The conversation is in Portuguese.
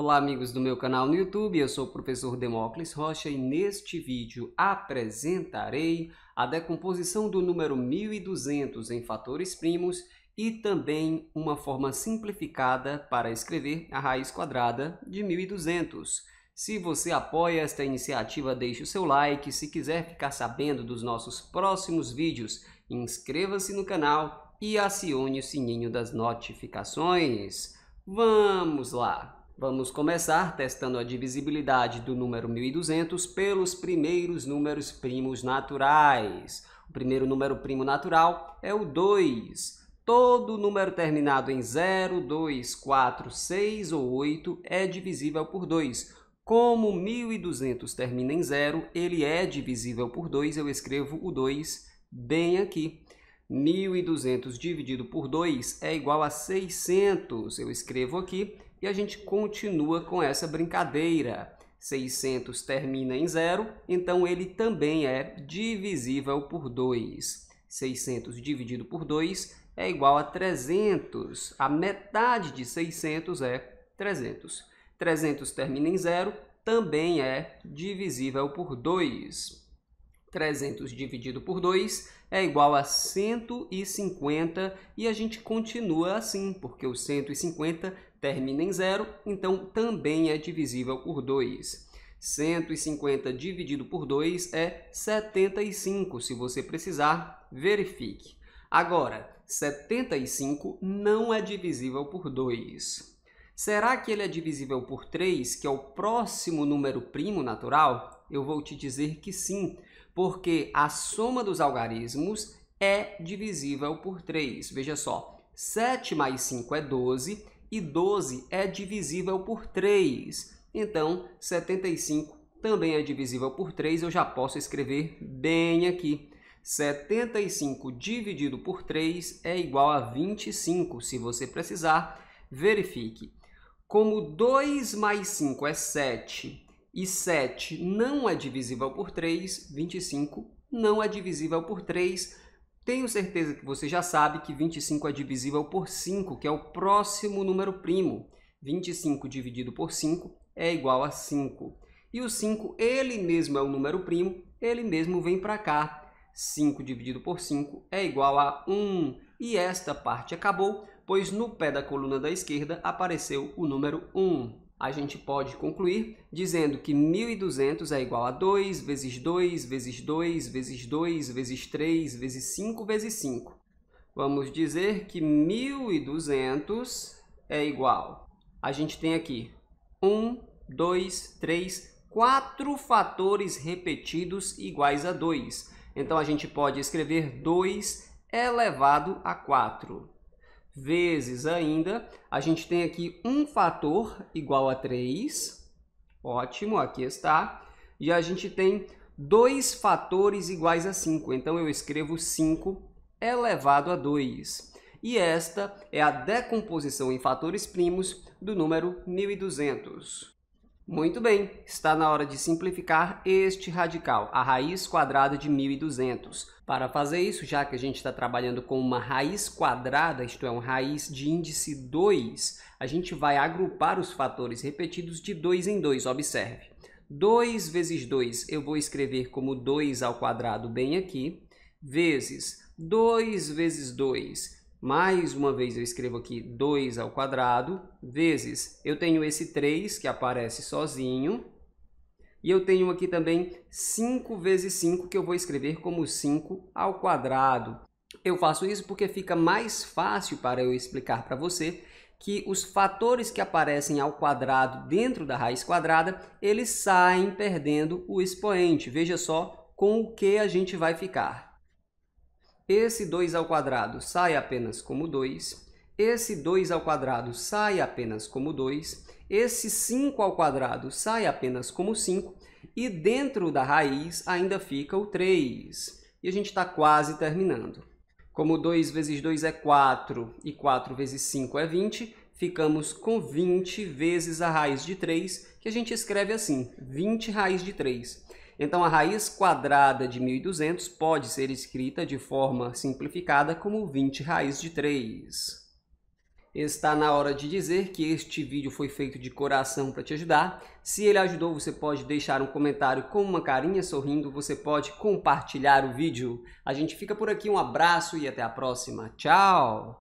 Olá amigos do meu canal no YouTube, eu sou o professor Demócles Rocha e neste vídeo apresentarei a decomposição do número 1200 em fatores primos e também uma forma simplificada para escrever a raiz quadrada de 1200. Se você apoia esta iniciativa, deixe o seu like. Se quiser ficar sabendo dos nossos próximos vídeos, inscreva-se no canal e acione o sininho das notificações. Vamos lá! Vamos começar testando a divisibilidade do número 1200 pelos primeiros números primos naturais. O primeiro número primo natural é o 2. Todo número terminado em 0, 2, 4, 6 ou 8 é divisível por 2. Como 1200 termina em 0, ele é divisível por 2, eu escrevo o 2 bem aqui. 1200 dividido por 2 é igual a 600, eu escrevo aqui e a gente continua com essa brincadeira. 600 termina em zero, então ele também é divisível por 2. 600 dividido por 2 é igual a 300. A metade de 600 é 300. 300 termina em zero, também é divisível por 2. 300 dividido por 2 é igual a 150 e a gente continua assim, porque o 150 termina em zero, então também é divisível por 2. 150 dividido por 2 é 75. Se você precisar, verifique. Agora, 75 não é divisível por 2. Será que ele é divisível por 3, que é o próximo número primo natural? Eu vou te dizer que sim, porque a soma dos algarismos é divisível por 3. Veja só, 7 mais 5 é 12 e 12 é divisível por 3. Então, 75 também é divisível por 3, eu já posso escrever bem aqui. 75 dividido por 3 é igual a 25. Se você precisar, verifique. Como 2 mais 5 é 7 e 7 não é divisível por 3, 25 não é divisível por 3, tenho certeza que você já sabe que 25 é divisível por 5, que é o próximo número primo. 25 dividido por 5 é igual a 5. E o 5, ele mesmo é o número primo, ele mesmo vem para cá. 5 dividido por 5 é igual a 1. E esta parte acabou, pois no pé da coluna da esquerda apareceu o número 1 a gente pode concluir dizendo que 1.200 é igual a 2 vezes 2 vezes 2 vezes 2 vezes 3 vezes 5 vezes 5. Vamos dizer que 1.200 é igual. A gente tem aqui 1, 2, 3, 4 fatores repetidos iguais a 2. Então a gente pode escrever 2 elevado a 4 vezes ainda, a gente tem aqui um fator igual a 3. Ótimo, aqui está. E a gente tem dois fatores iguais a 5. Então eu escrevo 5 elevado a 2. E esta é a decomposição em fatores primos do número 1200. Muito bem, está na hora de simplificar este radical, a raiz quadrada de 1200. Para fazer isso, já que a gente está trabalhando com uma raiz quadrada, isto é, uma raiz de índice 2, a gente vai agrupar os fatores repetidos de 2 em 2, observe. 2 vezes 2 eu vou escrever como 2 ao quadrado bem aqui, vezes 2 vezes 2 mais uma vez eu escrevo aqui 2 ao quadrado, vezes eu tenho esse 3 que aparece sozinho. E eu tenho aqui também 5 vezes 5 que eu vou escrever como 5 ao quadrado. Eu faço isso porque fica mais fácil para eu explicar para você que os fatores que aparecem ao quadrado dentro da raiz quadrada, eles saem perdendo o expoente. Veja só com o que a gente vai ficar. Esse 2 ao quadrado sai apenas como 2. Esse 2 ao quadrado sai apenas como 2. Esse 5 ao quadrado sai apenas como 5. E dentro da raiz ainda fica o 3. E a gente está quase terminando. Como 2 vezes 2 é 4 e 4 vezes 5 é 20, ficamos com 20 vezes a raiz de 3, que a gente escreve assim, 20 raiz de 3. Então, a raiz quadrada de 1.200 pode ser escrita de forma simplificada como 20 raiz de 3. Está na hora de dizer que este vídeo foi feito de coração para te ajudar. Se ele ajudou, você pode deixar um comentário com uma carinha sorrindo, você pode compartilhar o vídeo. A gente fica por aqui, um abraço e até a próxima. Tchau!